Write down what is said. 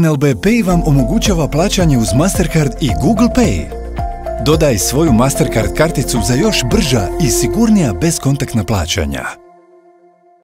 NLB Pay vam omogućava plaćanje uz Mastercard i Google Pay. Dodaj svoju Mastercard karticu za još brža i sigurnija bezkontaktna plaćanja.